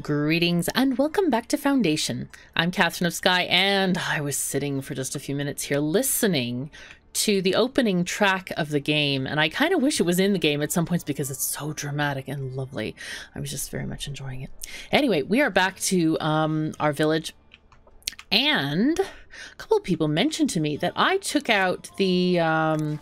Greetings and welcome back to Foundation. I'm Katherine of Sky, and I was sitting for just a few minutes here listening to the opening track of the game, and I kind of wish it was in the game at some points because it's so dramatic and lovely. I was just very much enjoying it. Anyway, we are back to um, our village, and a couple of people mentioned to me that I took out the. Um,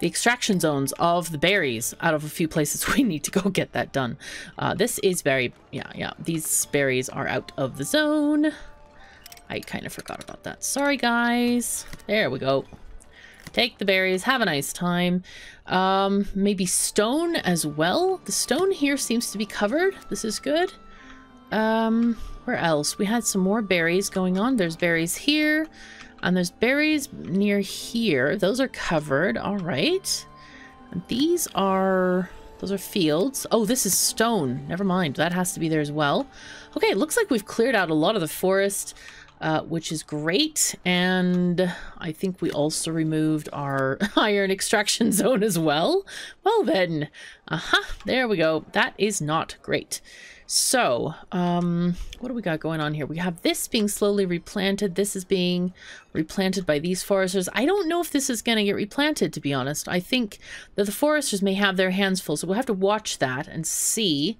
the extraction zones of the berries out of a few places. We need to go get that done. Uh, this is very, yeah, yeah. These berries are out of the zone. I kind of forgot about that. Sorry, guys. There we go. Take the berries. Have a nice time. Um, maybe stone as well. The stone here seems to be covered. This is good. Um, where else? We had some more berries going on. There's berries here. And there's berries near here. Those are covered. All right. And these are... Those are fields. Oh, this is stone. Never mind. That has to be there as well. Okay, it looks like we've cleared out a lot of the forest, uh, which is great. And I think we also removed our iron extraction zone as well. Well then. Aha, uh -huh, there we go. That is not great. So, um, what do we got going on here? We have this being slowly replanted. This is being replanted by these foresters. I don't know if this is going to get replanted, to be honest. I think that the foresters may have their hands full, so we'll have to watch that and see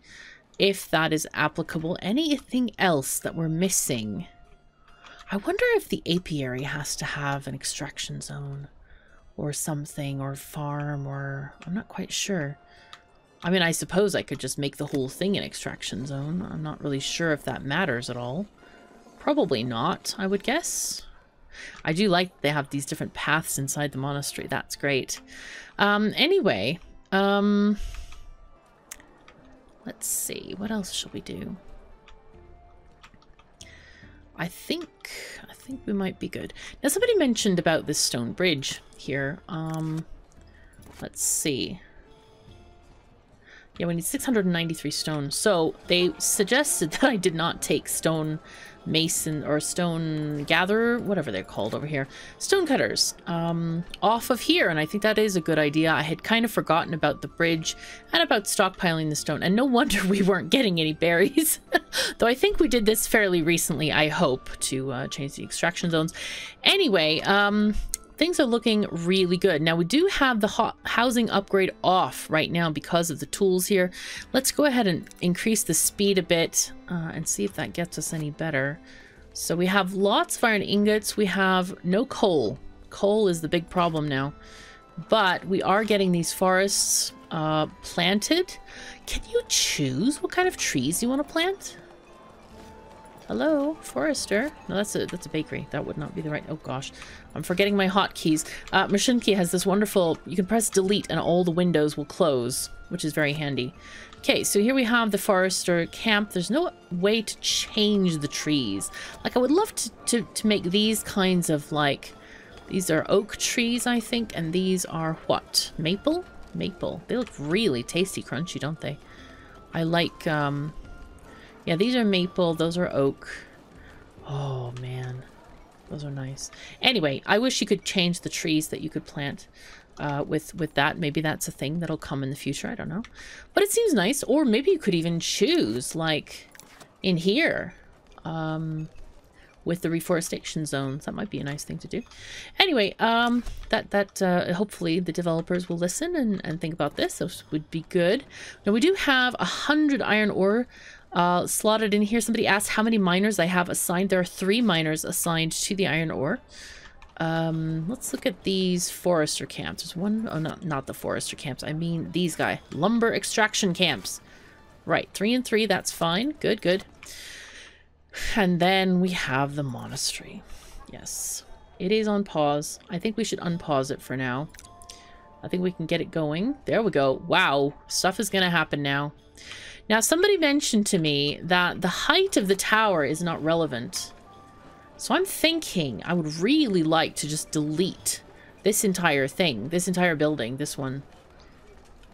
if that is applicable. Anything else that we're missing? I wonder if the apiary has to have an extraction zone or something, or farm, or... I'm not quite sure. I mean, I suppose I could just make the whole thing an extraction zone. I'm not really sure if that matters at all. Probably not, I would guess. I do like they have these different paths inside the monastery. That's great. Um, anyway, um, let's see. What else shall we do? I think I think we might be good. Now somebody mentioned about this stone bridge here. Um, let's see. Yeah, we need 693 stone. So they suggested that I did not take stone mason or stone gatherer, whatever they're called over here, stone cutters um, off of here. And I think that is a good idea. I had kind of forgotten about the bridge and about stockpiling the stone. And no wonder we weren't getting any berries. Though I think we did this fairly recently, I hope, to uh, change the extraction zones. Anyway, um, things are looking really good. Now we do have the housing upgrade off right now because of the tools here. Let's go ahead and increase the speed a bit uh, and see if that gets us any better. So we have lots of iron ingots. We have no coal. Coal is the big problem now. But we are getting these forests uh, planted. Can you choose what kind of trees you want to plant? Hello, Forester. No, that's a that's a bakery. That would not be the right. Oh gosh, I'm forgetting my hotkeys. Uh, Mashinky has this wonderful. You can press delete and all the windows will close, which is very handy. Okay, so here we have the Forester camp. There's no way to change the trees. Like I would love to to to make these kinds of like. These are oak trees, I think, and these are what? Maple? Maple. They look really tasty, crunchy, don't they? I like um yeah, these are maple. Those are oak. Oh, man. Those are nice. Anyway, I wish you could change the trees that you could plant uh, with, with that. Maybe that's a thing that'll come in the future. I don't know. But it seems nice. Or maybe you could even choose, like, in here. Um, with the reforestation zones. That might be a nice thing to do. Anyway, um, that that uh, hopefully the developers will listen and, and think about this. This would be good. Now we do have a hundred iron ore uh, slotted in here. Somebody asked how many miners I have assigned. There are three miners assigned to the iron ore. Um, let's look at these forester camps. There's one, oh, not, not the forester camps. I mean these guy. Lumber extraction camps. Right, three and three, that's fine. Good, good. And then we have the monastery. Yes, it is on pause. I think we should unpause it for now. I think we can get it going. There we go. Wow, stuff is going to happen now. Now, somebody mentioned to me that the height of the tower is not relevant. So I'm thinking I would really like to just delete this entire thing, this entire building, this one.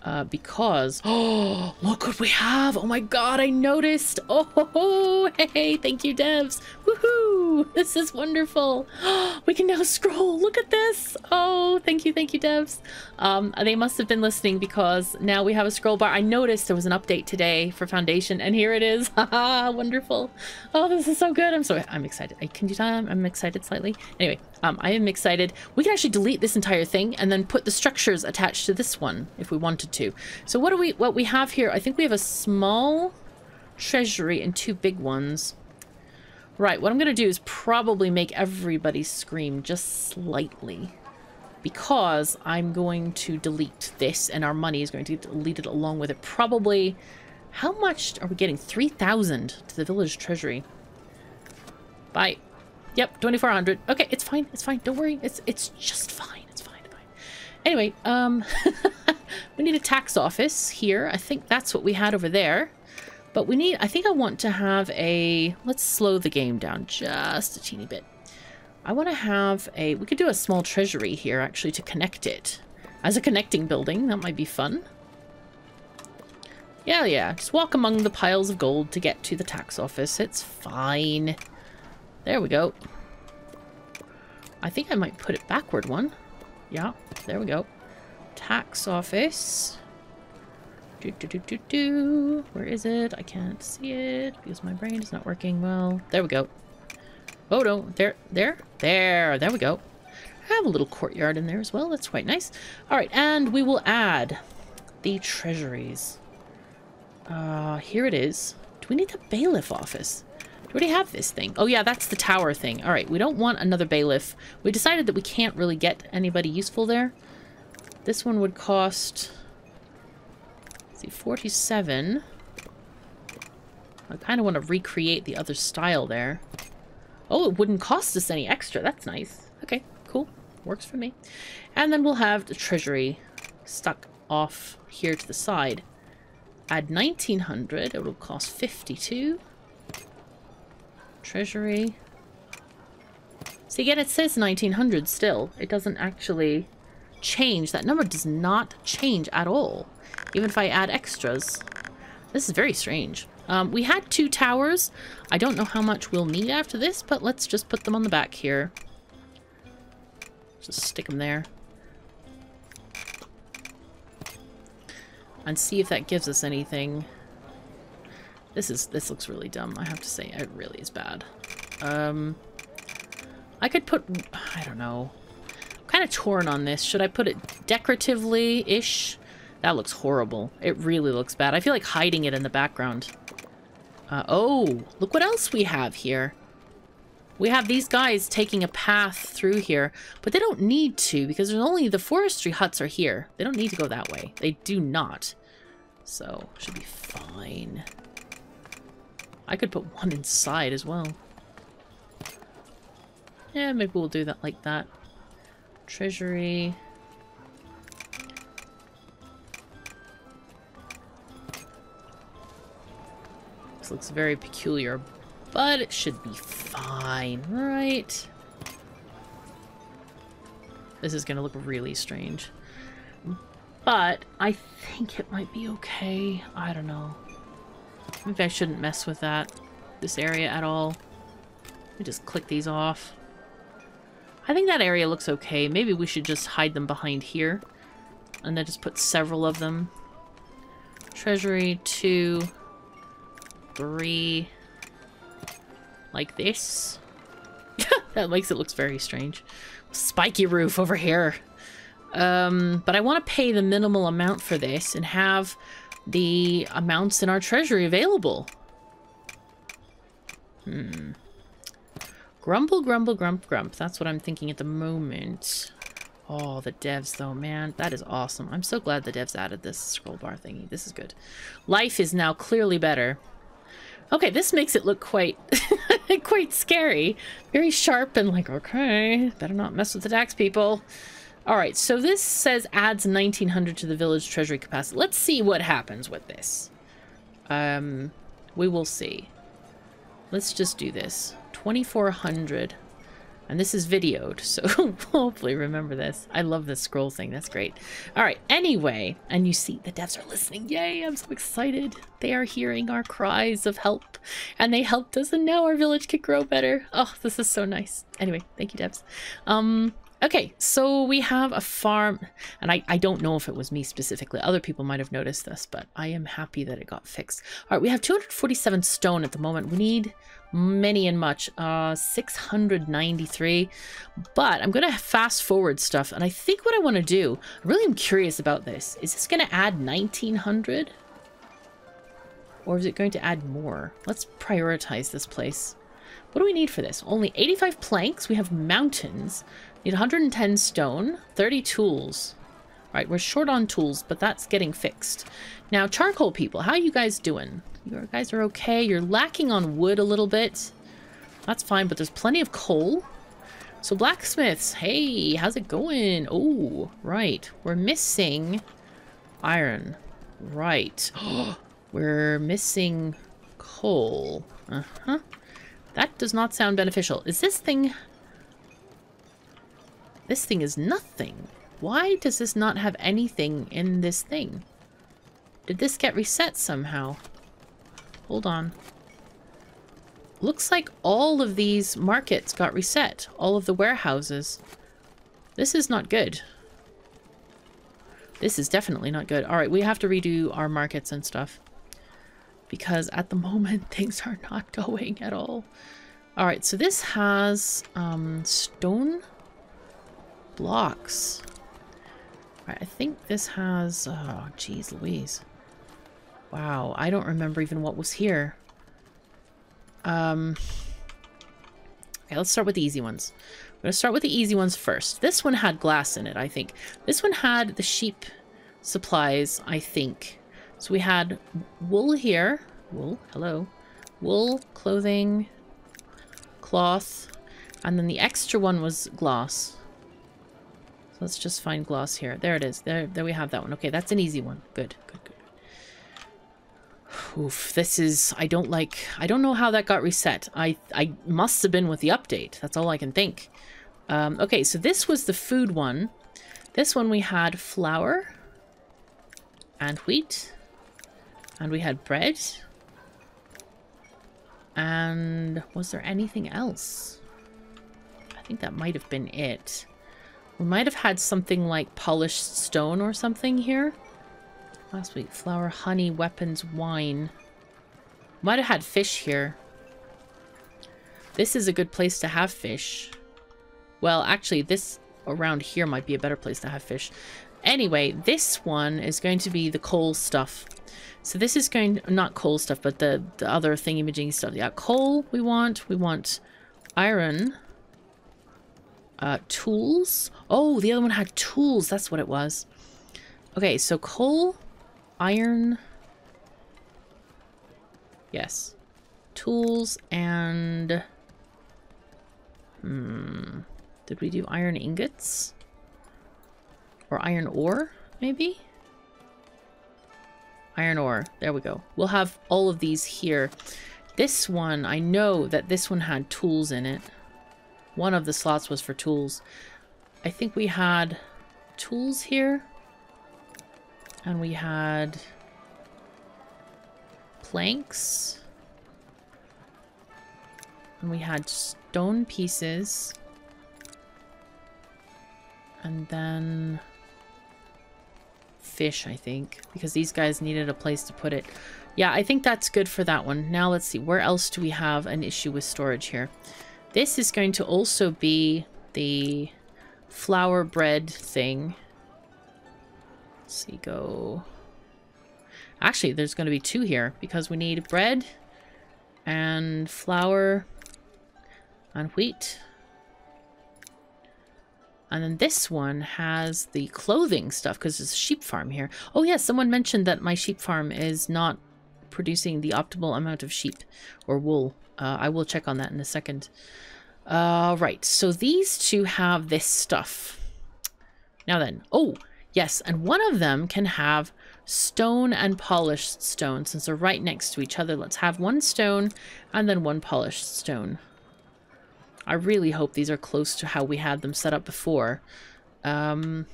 Uh, because, oh, look what we have. Oh my god, I noticed. Oh, hey, thank you, devs. Woohoo, this is wonderful. we can now scroll. Look at this. Oh, thank you, thank you, devs. Um, they must have been listening because now we have a scroll bar. I noticed there was an update today for Foundation, and here it is. Haha, wonderful. Oh, this is so good. I'm so I'm excited. I can you tell I'm excited slightly? Anyway, um, I am excited. We can actually delete this entire thing and then put the structures attached to this one if we wanted to. So what do we what we have here? I think we have a small treasury and two big ones. Right, what I'm going to do is probably make everybody scream just slightly. Because I'm going to delete this and our money is going to get deleted along with it. Probably, how much are we getting? 3,000 to the village treasury. Bye. Yep, 2,400. Okay, it's fine. It's fine. Don't worry. It's it's just fine. It's fine. fine. Anyway, um, we need a tax office here. I think that's what we had over there. But we need, I think I want to have a, let's slow the game down just a teeny bit. I want to have a, we could do a small treasury here actually to connect it. As a connecting building, that might be fun. Yeah, yeah, just walk among the piles of gold to get to the tax office. It's fine. There we go. I think I might put it backward one. Yeah, there we go. Tax office. Do, do, do, do, do. Where is it? I can't see it because my brain is not working well. There we go. Oh, no. There, there, there. There we go. I have a little courtyard in there as well. That's quite nice. All right, and we will add the treasuries. Uh, here it is. Do we need the bailiff office? We already have this thing? Oh, yeah, that's the tower thing. All right, we don't want another bailiff. We decided that we can't really get anybody useful there. This one would cost see, 47. I kind of want to recreate the other style there. Oh, it wouldn't cost us any extra. That's nice. Okay, cool. Works for me. And then we'll have the treasury stuck off here to the side. Add 1900. It will cost 52. Treasury. See, again, it says 1900 still. It doesn't actually change. That number does not change at all. Even if I add extras. This is very strange. Um, we had two towers. I don't know how much we'll need after this, but let's just put them on the back here. Just stick them there. And see if that gives us anything. This is this looks really dumb, I have to say. It really is bad. Um, I could put... I don't know. I'm kind of torn on this. Should I put it decoratively-ish? That looks horrible. It really looks bad. I feel like hiding it in the background. Uh, oh, look what else we have here. We have these guys taking a path through here, but they don't need to because there's only the forestry huts are here. They don't need to go that way. They do not. So, should be fine. I could put one inside as well. Yeah, maybe we'll do that like that. Treasury. This looks very peculiar, but it should be fine, right? This is going to look really strange. But I think it might be okay. I don't know. Maybe I shouldn't mess with that, this area at all. Let me just click these off. I think that area looks okay. Maybe we should just hide them behind here. And then just put several of them. Treasury, two three like this. that makes it looks very strange. Spiky roof over here. Um, but I want to pay the minimal amount for this and have the amounts in our treasury available. Hmm. Grumble, grumble, grump, grump. That's what I'm thinking at the moment. Oh, the devs though, man. That is awesome. I'm so glad the devs added this scroll bar thingy. This is good. Life is now clearly better. Okay, this makes it look quite quite scary. Very sharp and like, okay, better not mess with the tax people. All right, so this says adds 1900 to the village treasury capacity. Let's see what happens with this. Um, we will see. Let's just do this. 2400 and this is videoed, so hopefully remember this. I love this scroll thing. That's great. All right. Anyway, and you see the devs are listening. Yay, I'm so excited. They are hearing our cries of help, and they helped us, and now our village could grow better. Oh, this is so nice. Anyway, thank you, devs. Um, Okay, so we have a farm, and I, I don't know if it was me specifically. Other people might have noticed this, but I am happy that it got fixed. All right, we have 247 stone at the moment. We need many and much, uh, 693. But I'm going to fast forward stuff, and I think what I want to do, really I really am curious about this. Is this going to add 1900? Or is it going to add more? Let's prioritize this place. What do we need for this? Only 85 planks. We have mountains. Need 110 stone, 30 tools. Right, we're short on tools, but that's getting fixed. Now, charcoal people, how are you guys doing? You guys are okay. You're lacking on wood a little bit. That's fine, but there's plenty of coal. So blacksmiths, hey, how's it going? Oh, right. We're missing iron. Right. we're missing coal. Uh-huh. That does not sound beneficial. Is this thing this thing is nothing. Why does this not have anything in this thing? Did this get reset somehow? Hold on. Looks like all of these markets got reset. All of the warehouses. This is not good. This is definitely not good. Alright, we have to redo our markets and stuff. Because at the moment, things are not going at all. Alright, so this has um, stone blocks. Right, I think this has... Oh, geez Louise. Wow, I don't remember even what was here. Um... Okay, let's start with the easy ones. I'm going to start with the easy ones first. This one had glass in it, I think. This one had the sheep supplies, I think. So we had wool here. Wool, hello. Wool, clothing, cloth, and then the extra one was glass. Let's just find gloss here. There it is. There, there we have that one. Okay, that's an easy one. Good, good, good. Oof, this is... I don't like... I don't know how that got reset. I, I must have been with the update. That's all I can think. Um, okay, so this was the food one. This one we had flour and wheat. And we had bread. And was there anything else? I think that might have been it. We might have had something like polished stone or something here. Last week, flour, honey, weapons, wine. Might have had fish here. This is a good place to have fish. Well, actually, this around here might be a better place to have fish. Anyway, this one is going to be the coal stuff. So this is going, not coal stuff, but the, the other thingy-majiggy stuff. Yeah, coal we want. We want iron. Uh, tools. Oh, the other one had tools. That's what it was. Okay, so coal, iron. Yes. Tools and... Hmm. Did we do iron ingots? Or iron ore, maybe? Iron ore. There we go. We'll have all of these here. This one, I know that this one had tools in it. One of the slots was for tools. I think we had tools here. And we had planks. And we had stone pieces. And then fish, I think, because these guys needed a place to put it. Yeah, I think that's good for that one. Now let's see, where else do we have an issue with storage here? This is going to also be the flour bread thing. Let's see, go... Actually, there's going to be two here because we need bread and flour and wheat. And then this one has the clothing stuff because it's a sheep farm here. Oh yeah, someone mentioned that my sheep farm is not producing the optimal amount of sheep or wool. Uh, I will check on that in a second. Uh, right, so these two have this stuff. Now then, oh, yes, and one of them can have stone and polished stone since they're right next to each other. Let's have one stone and then one polished stone. I really hope these are close to how we had them set up before. Um.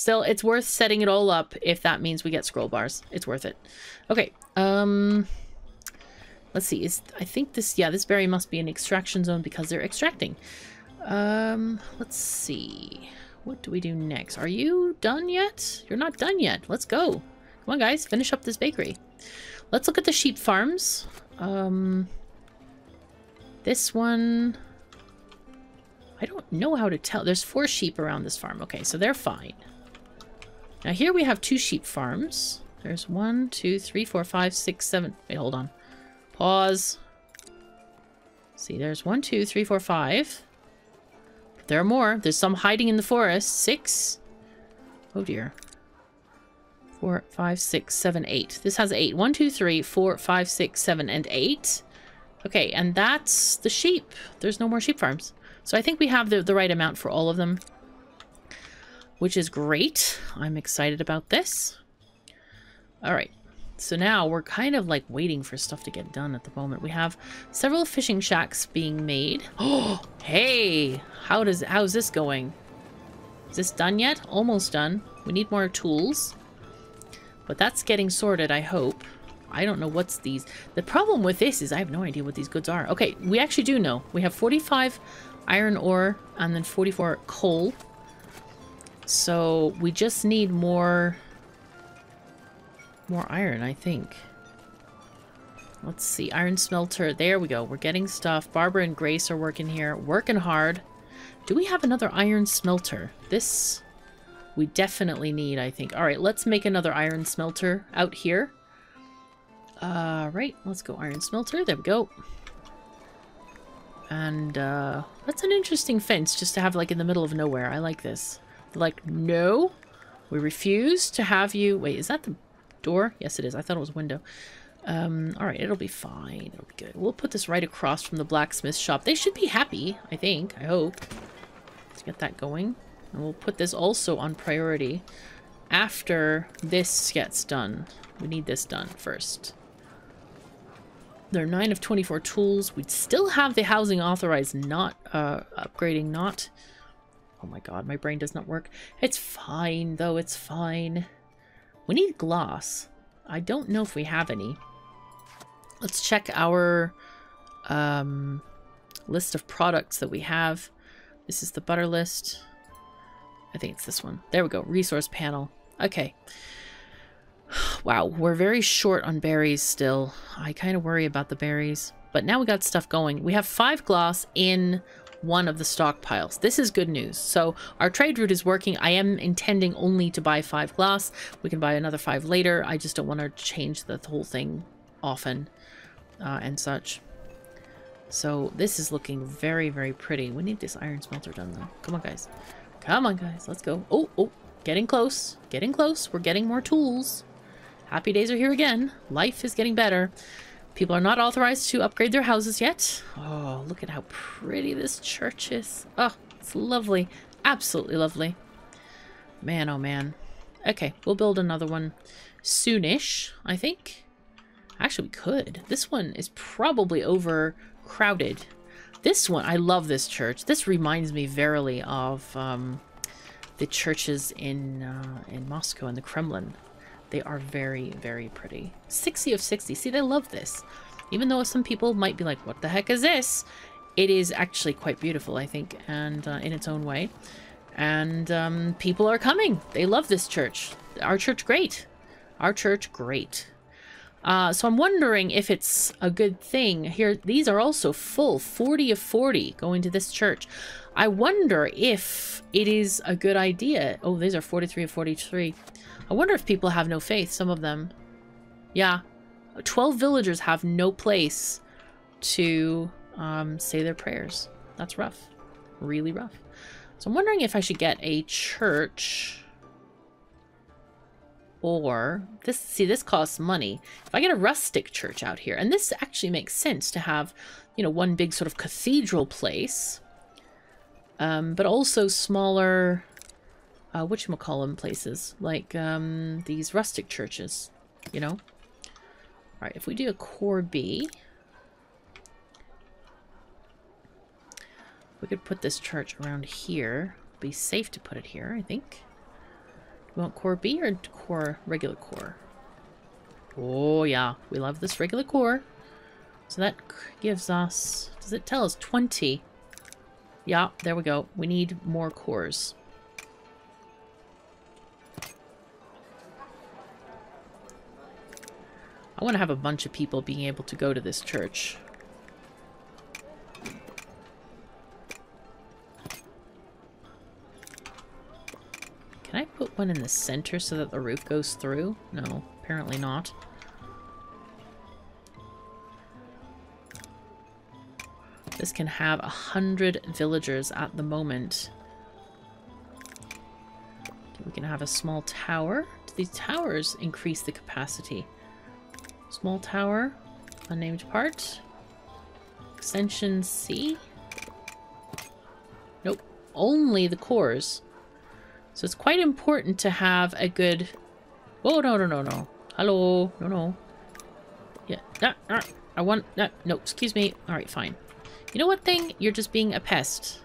Still, it's worth setting it all up if that means we get scroll bars. It's worth it. Okay, um... Let's see, is I think this, yeah, this berry must be an extraction zone because they're extracting. Um, let's see. What do we do next? Are you done yet? You're not done yet. Let's go. Come on, guys. Finish up this bakery. Let's look at the sheep farms. Um, this one... I don't know how to tell. There's four sheep around this farm. Okay, so they're fine. Now here we have two sheep farms. There's one, two, three, four, five, six, seven. Wait, hold on. Pause. See, there's one, two, three, four, five. There are more. There's some hiding in the forest. Six. Oh dear. Four, five, six, seven, eight. This has eight. One, two, three, four, five, six, seven, and eight. Okay, and that's the sheep. There's no more sheep farms. So I think we have the, the right amount for all of them. Which is great. I'm excited about this. Alright. So now we're kind of like waiting for stuff to get done at the moment. We have several fishing shacks being made. Oh, hey! How does how's this going? Is this done yet? Almost done. We need more tools. But that's getting sorted, I hope. I don't know what's these. The problem with this is I have no idea what these goods are. Okay, we actually do know. We have 45 iron ore and then 44 coal. So we just need more more iron, I think. Let's see. Iron smelter. There we go. We're getting stuff. Barbara and Grace are working here. Working hard. Do we have another iron smelter? This we definitely need, I think. All right, let's make another iron smelter out here. Uh, right, let's go iron smelter. There we go. And, uh, that's an interesting fence just to have, like, in the middle of nowhere. I like this. Like, no, we refuse to have you... Wait, is that the door? Yes, it is. I thought it was window. Um, alright, it'll be fine. It'll be good. We'll put this right across from the blacksmith shop. They should be happy, I think. I hope. Let's get that going. And we'll put this also on priority after this gets done. We need this done first. There are 9 of 24 tools. We'd still have the housing authorized not uh, upgrading not. Oh my god, my brain does not work. It's fine, though. It's fine. We need gloss. I don't know if we have any. Let's check our um, list of products that we have. This is the butter list. I think it's this one. There we go. Resource panel. Okay. Wow, we're very short on berries still. I kind of worry about the berries. But now we got stuff going. We have five gloss in one of the stockpiles. This is good news. So our trade route is working. I am intending only to buy five glass. We can buy another five later. I just don't want to change the whole thing often uh, and such. So this is looking very, very pretty. We need this iron smelter done though. Come on, guys. Come on, guys. Let's go. Oh, oh. Getting close. Getting close. We're getting more tools. Happy days are here again. Life is getting better. People are not authorized to upgrade their houses yet. Oh, look at how pretty this church is. Oh, it's lovely. Absolutely lovely. Man, oh man. Okay, we'll build another one soonish, I think. Actually, we could. This one is probably overcrowded. This one, I love this church. This reminds me verily of um, the churches in uh, in Moscow and the Kremlin. They are very, very pretty. 60 of 60. See, they love this. Even though some people might be like, what the heck is this? It is actually quite beautiful, I think, and uh, in its own way. And um, people are coming. They love this church. Our church, great. Our church, great. Uh, so I'm wondering if it's a good thing. Here, these are also full, 40 of 40 going to this church. I wonder if it is a good idea. Oh, these are 43 of 43. I wonder if people have no faith, some of them. Yeah. 12 villagers have no place to um, say their prayers. That's rough. Really rough. So I'm wondering if I should get a church or this see this costs money if i get a rustic church out here and this actually makes sense to have you know one big sort of cathedral place um, but also smaller uh, whatchamacallem places, like um, these rustic churches, you know? Alright, if we do a core B, we could put this church around here. Be safe to put it here, I think. We want core B or core regular core? Oh yeah, we love this regular core. So that gives us, does it tell us 20? Yeah, there we go. We need more cores. I want to have a bunch of people being able to go to this church. Can I put one in the center so that the roof goes through? No, apparently not. This can have a hundred villagers at the moment. We can have a small tower. Do these towers increase the capacity? Small tower, unnamed part. Extension C. Nope, only the cores. So it's quite important to have a good... Oh, no, no, no, no. Hello. No, no. Yeah. Ah, ah, I want... Ah, no, excuse me. All right, fine. You know what thing? You're just being a pest.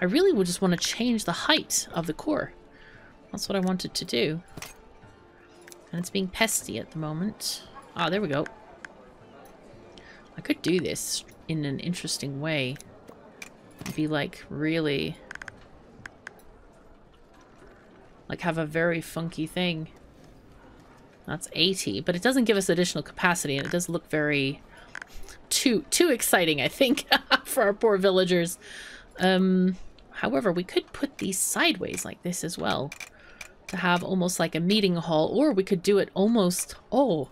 I really would just want to change the height of the core. That's what I wanted to do. And it's being pesty at the moment. Ah, there we go. I could do this in an interesting way. Be like, really... Like have a very funky thing. That's 80, but it doesn't give us additional capacity and it does look very too too exciting, I think, for our poor villagers. Um, however, we could put these sideways like this as well to have almost like a meeting hall, or we could do it almost, oh,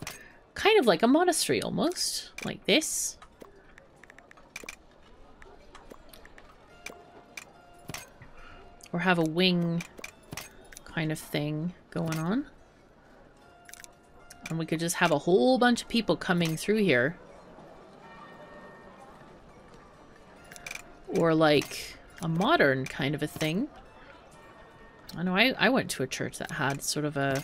kind of like a monastery almost, like this. Or have a wing kind of thing going on. And we could just have a whole bunch of people coming through here. Or like a modern kind of a thing. I know I, I went to a church that had sort of a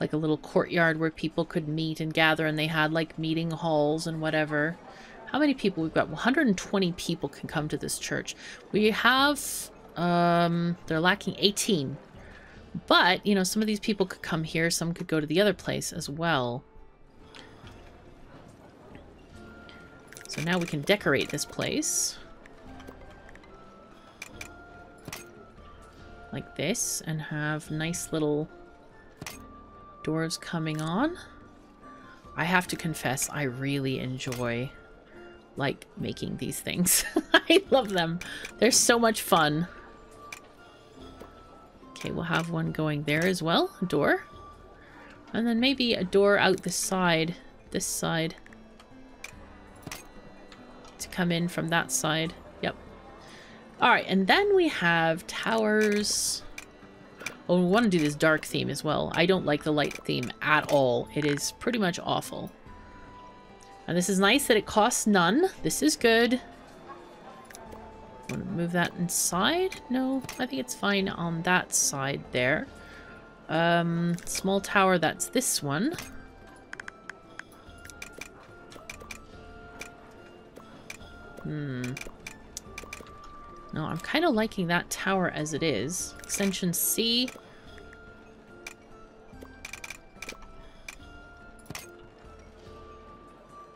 like a little courtyard where people could meet and gather and they had like meeting halls and whatever. How many people? We've got 120 people can come to this church. We have, um, they're lacking 18. But, you know, some of these people could come here, some could go to the other place as well. So now we can decorate this place. Like this, and have nice little doors coming on. I have to confess, I really enjoy, like, making these things. I love them. They're so much fun. Okay, we'll have one going there as well. A door. And then maybe a door out the side. This side. To come in from that side. Yep. Alright, and then we have towers. We want to do this dark theme as well. I don't like the light theme at all. It is pretty much awful. And this is nice that it costs none. This is good. Want to move that inside? No, I think it's fine on that side there. Um, small tower, that's this one. Hmm. No, I'm kind of liking that tower as it is. Extension C.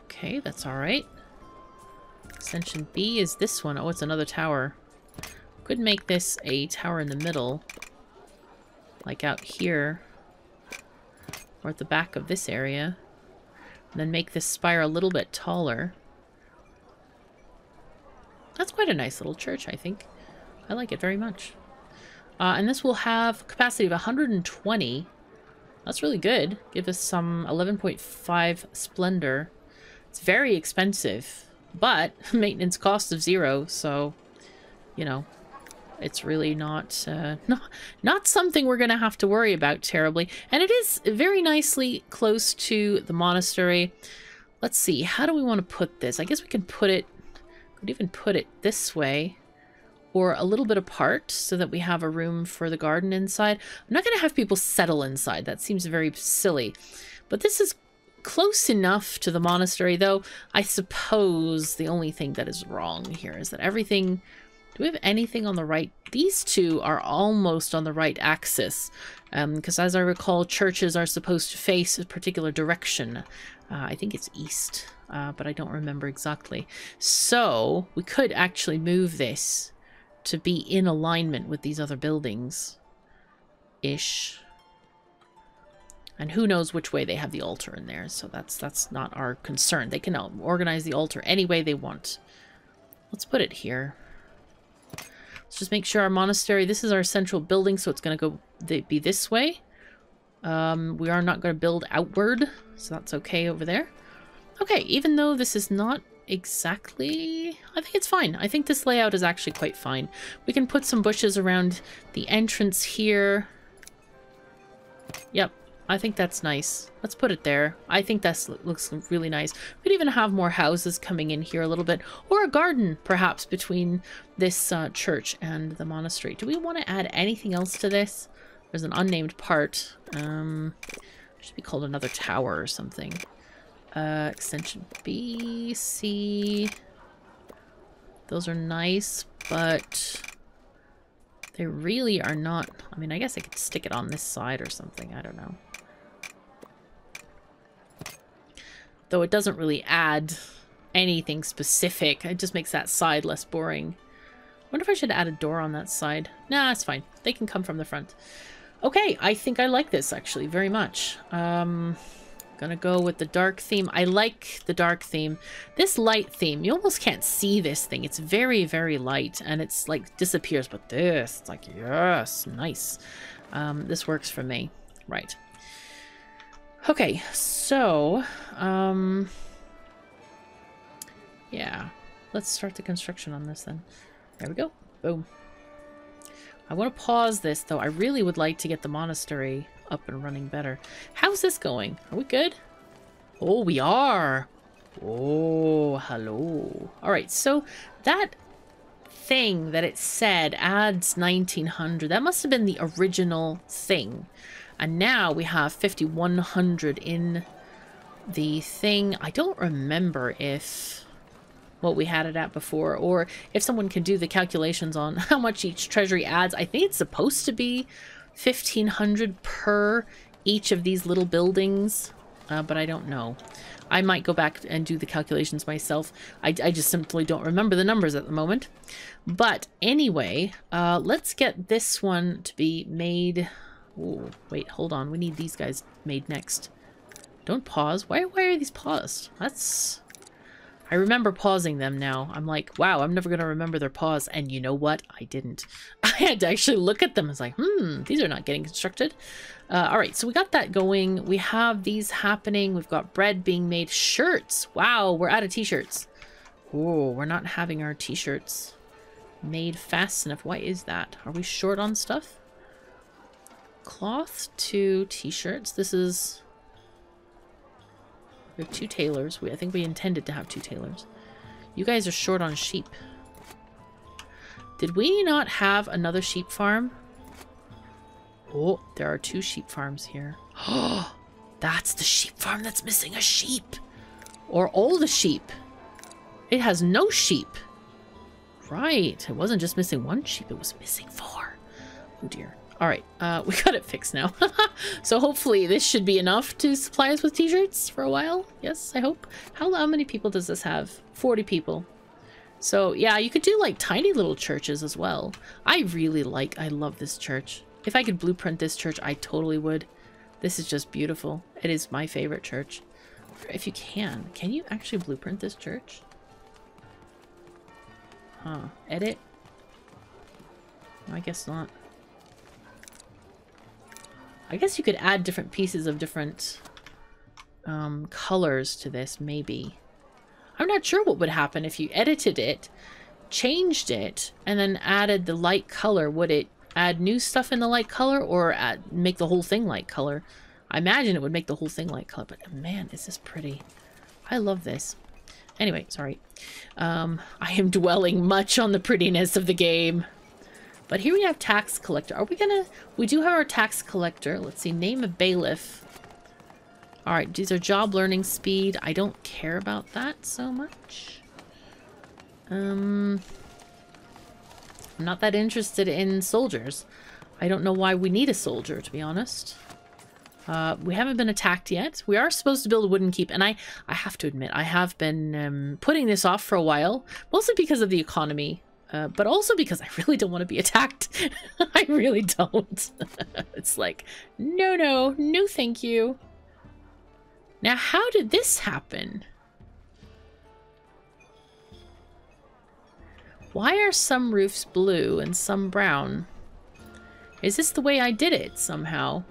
Okay, that's alright. Extension B is this one. Oh, it's another tower. Could make this a tower in the middle. Like out here. Or at the back of this area. And then make this spire a little bit taller. Quite a nice little church, I think. I like it very much. Uh, and this will have capacity of 120. That's really good. Give us some 11.5 splendor. It's very expensive. But maintenance cost of zero, so, you know, it's really not, uh, not, not something we're going to have to worry about terribly. And it is very nicely close to the monastery. Let's see, how do we want to put this? I guess we can put it, could even put it this way or a little bit apart so that we have a room for the garden inside. I'm not going to have people settle inside. That seems very silly. But this is close enough to the monastery, though I suppose the only thing that is wrong here is that everything... Do we have anything on the right? These two are almost on the right axis, because um, as I recall, churches are supposed to face a particular direction. Uh, I think it's east, uh, but I don't remember exactly. So we could actually move this to be in alignment with these other buildings. Ish. And who knows which way they have the altar in there, so that's that's not our concern. They can organize the altar any way they want. Let's put it here. Let's just make sure our monastery, this is our central building, so it's going to go be this way. Um, we are not going to build outward, so that's okay over there. Okay, even though this is not exactly... I think it's fine. I think this layout is actually quite fine. We can put some bushes around the entrance here. Yep, I think that's nice. Let's put it there. I think that looks really nice. We could even have more houses coming in here a little bit. Or a garden, perhaps, between this uh, church and the monastery. Do we want to add anything else to this? There's an unnamed part. Um, should be called another tower or something. Uh, extension B, C. Those are nice, but they really are not... I mean, I guess I could stick it on this side or something. I don't know. Though it doesn't really add anything specific. It just makes that side less boring. I wonder if I should add a door on that side. Nah, it's fine. They can come from the front. Okay, I think I like this actually very much. Um, gonna go with the dark theme. I like the dark theme. This light theme, you almost can't see this thing. It's very, very light and it's like disappears. But this, it's like, yes, nice. Um, this works for me. Right. Okay, so, um, yeah, let's start the construction on this then. There we go. Boom. I want to pause this, though. I really would like to get the monastery up and running better. How's this going? Are we good? Oh, we are. Oh, hello. All right, so that thing that it said adds 1900. That must have been the original thing. And now we have 5100 in the thing. I don't remember if what we had it at before or if someone can do the calculations on how much each treasury adds. I think it's supposed to be 1500 per each of these little buildings, uh, but I don't know. I might go back and do the calculations myself. I, I just simply don't remember the numbers at the moment. But anyway, uh, let's get this one to be made Ooh, wait, hold on. We need these guys made next. Don't pause. Why, why are these paused? That's... I remember pausing them now. I'm like, wow, I'm never going to remember their pause. And you know what? I didn't. I had to actually look at them. I was like, hmm, these are not getting constructed. Uh, all right, so we got that going. We have these happening. We've got bread being made. Shirts. Wow, we're out of t-shirts. Oh, we're not having our t-shirts made fast enough. Why is that? Are we short on stuff? Cloth to t-shirts. This is... We have two tailors. We, I think we intended to have two tailors. You guys are short on sheep. Did we not have another sheep farm? Oh, there are two sheep farms here. Oh, that's the sheep farm that's missing a sheep. Or all the sheep. It has no sheep. Right. It wasn't just missing one sheep. It was missing four. Oh dear. All right, uh, we got it fixed now. so hopefully this should be enough to supply us with t-shirts for a while. Yes, I hope. How, how many people does this have? 40 people. So yeah, you could do like tiny little churches as well. I really like, I love this church. If I could blueprint this church, I totally would. This is just beautiful. It is my favorite church. If you can, can you actually blueprint this church? Huh. Edit? I guess not. I guess you could add different pieces of different um, colors to this, maybe. I'm not sure what would happen if you edited it, changed it, and then added the light color. Would it add new stuff in the light color or add, make the whole thing light color? I imagine it would make the whole thing light color, but man, is this pretty. I love this. Anyway, sorry. Um, I am dwelling much on the prettiness of the game. But here we have tax collector. Are we gonna... We do have our tax collector. Let's see. Name a bailiff. Alright, these are job learning speed. I don't care about that so much. Um... I'm not that interested in soldiers. I don't know why we need a soldier, to be honest. Uh, we haven't been attacked yet. We are supposed to build a wooden keep, and I, I have to admit, I have been um, putting this off for a while, mostly because of the economy. Uh, but also because I really don't want to be attacked. I really don't. it's like, no, no, no thank you. Now, how did this happen? Why are some roofs blue and some brown? Is this the way I did it somehow?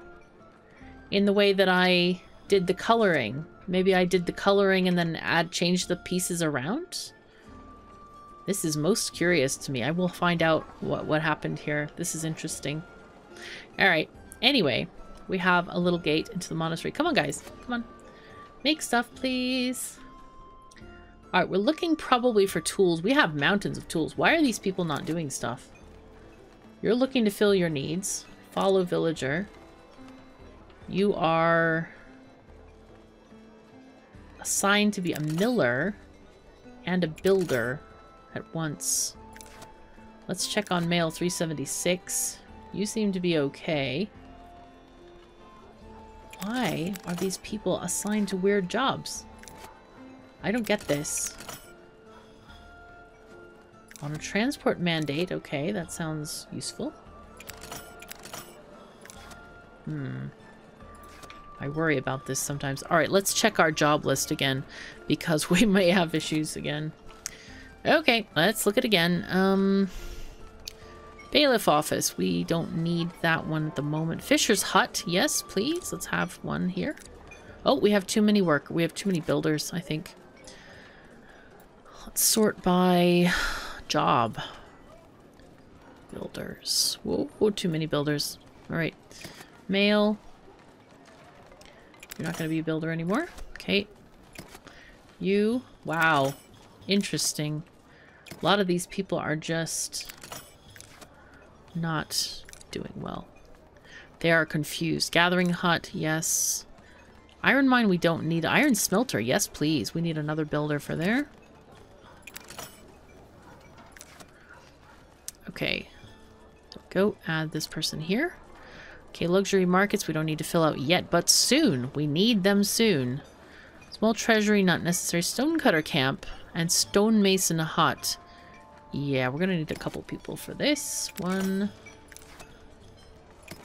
In the way that I did the coloring? Maybe I did the coloring and then add change the pieces around? This is most curious to me. I will find out what, what happened here. This is interesting. Alright. Anyway, we have a little gate into the monastery. Come on, guys. Come on. Make stuff, please. Alright, we're looking probably for tools. We have mountains of tools. Why are these people not doing stuff? You're looking to fill your needs. Follow villager. You are assigned to be a miller and a builder at once. Let's check on male 376. You seem to be okay. Why are these people assigned to weird jobs? I don't get this. On a transport mandate, okay, that sounds useful. Hmm. I worry about this sometimes. Alright, let's check our job list again, because we may have issues again. Okay, let's look at it again. Um, bailiff office. We don't need that one at the moment. Fisher's hut. Yes, please. Let's have one here. Oh, we have too many work. We have too many builders, I think. Let's sort by job. Builders. Whoa, whoa too many builders. All right. Male. You're not going to be a builder anymore. Okay. You. Wow. Interesting. A lot of these people are just not doing well. They are confused. Gathering hut, yes. Iron mine we don't need. Iron smelter, yes please. We need another builder for there. Okay. Go add this person here. Okay, luxury markets we don't need to fill out yet, but soon. We need them soon. Small treasury, not necessary. Stonecutter camp and stonemason hut. Yeah, we're gonna need a couple people for this. One.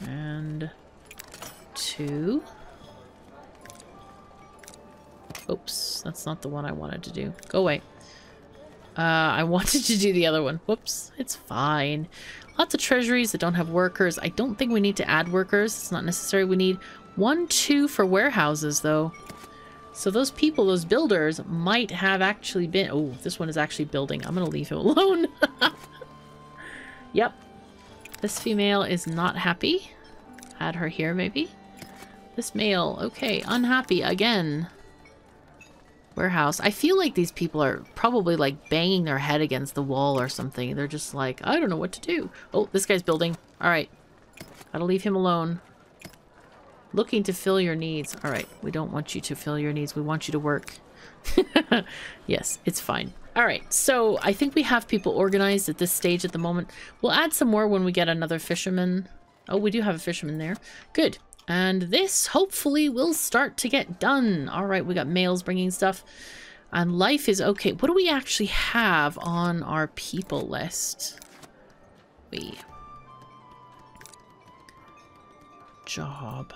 And two. Oops, that's not the one I wanted to do. Go away. Uh, I wanted to do the other one. Whoops, it's fine. Lots of treasuries that don't have workers. I don't think we need to add workers. It's not necessary. We need one, two for warehouses, though. So those people, those builders, might have actually been... Oh, this one is actually building. I'm going to leave him alone. yep. This female is not happy. Add her here, maybe. This male, okay, unhappy again. Warehouse. I feel like these people are probably like banging their head against the wall or something. They're just like, I don't know what to do. Oh, this guy's building. All right. Gotta leave him alone. Looking to fill your needs. All right, we don't want you to fill your needs. We want you to work. yes, it's fine. All right, so I think we have people organized at this stage at the moment. We'll add some more when we get another fisherman. Oh, we do have a fisherman there. Good. And this, hopefully, will start to get done. All right, we got males bringing stuff. And life is okay. What do we actually have on our people list? We... Job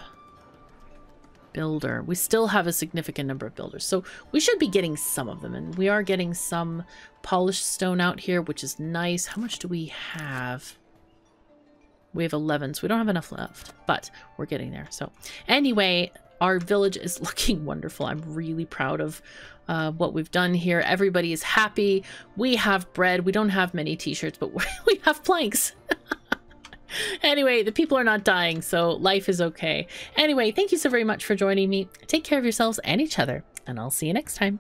builder. We still have a significant number of builders, so we should be getting some of them. And we are getting some polished stone out here, which is nice. How much do we have? We have 11, so we don't have enough left, but we're getting there. So anyway, our village is looking wonderful. I'm really proud of uh, what we've done here. Everybody is happy. We have bread. We don't have many t-shirts, but we have planks. anyway, the people are not dying, so life is okay. Anyway, thank you so very much for joining me. Take care of yourselves and each other, and I'll see you next time.